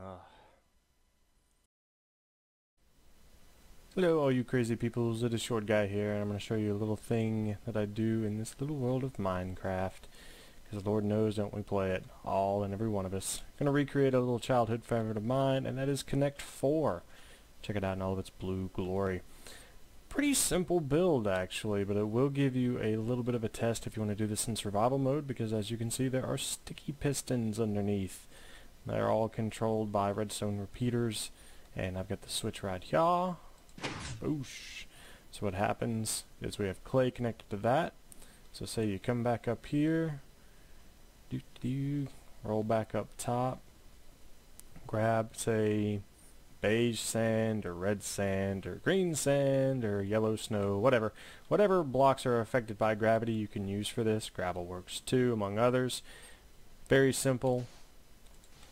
Uh. Hello all you crazy peoples, it is Short Guy here and I'm going to show you a little thing that I do in this little world of Minecraft. Because Lord knows don't we play it, all and every one of us. I'm going to recreate a little childhood favorite of mine and that is Connect 4. Check it out in all of its blue glory. Pretty simple build actually, but it will give you a little bit of a test if you want to do this in survival mode because as you can see there are sticky pistons underneath. They're all controlled by redstone repeaters and I've got the switch right here. Boosh. So what happens is we have clay connected to that. So say you come back up here, do do, roll back up top, grab say beige sand or red sand or green sand or yellow snow, whatever. Whatever blocks are affected by gravity you can use for this. Gravel works too, among others. Very simple.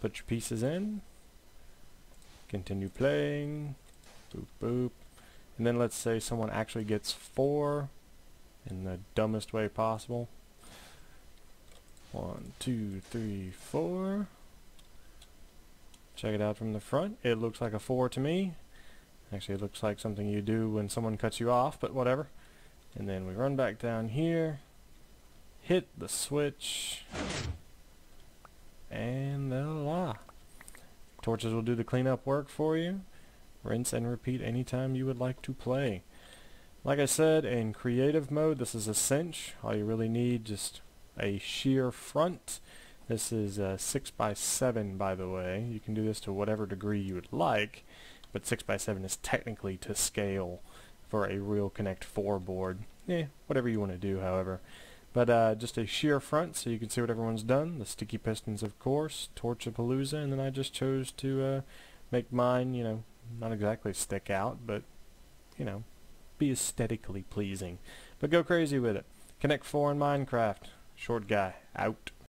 Put your pieces in. Continue playing. Boop boop. And then let's say someone actually gets four in the dumbest way possible. One, two, three, four. Check it out from the front. It looks like a four to me. Actually, it looks like something you do when someone cuts you off, but whatever. And then we run back down here, hit the switch, and voila. Torches will do the cleanup work for you. Rinse and repeat anytime you would like to play. Like I said, in creative mode, this is a cinch. All you really need just a sheer front. This is a 6 by 7 by the way. You can do this to whatever degree you would like, but 6 by 7 is technically to scale for a real Connect 4 board. Eh, whatever you want to do, however. But uh, just a sheer front so you can see what everyone's done. The sticky pistons, of course, Torchapalooza, and then I just chose to uh, make mine, you know, not exactly stick out, but, you know, be aesthetically pleasing. But go crazy with it. Connect 4 in Minecraft. Short guy, out.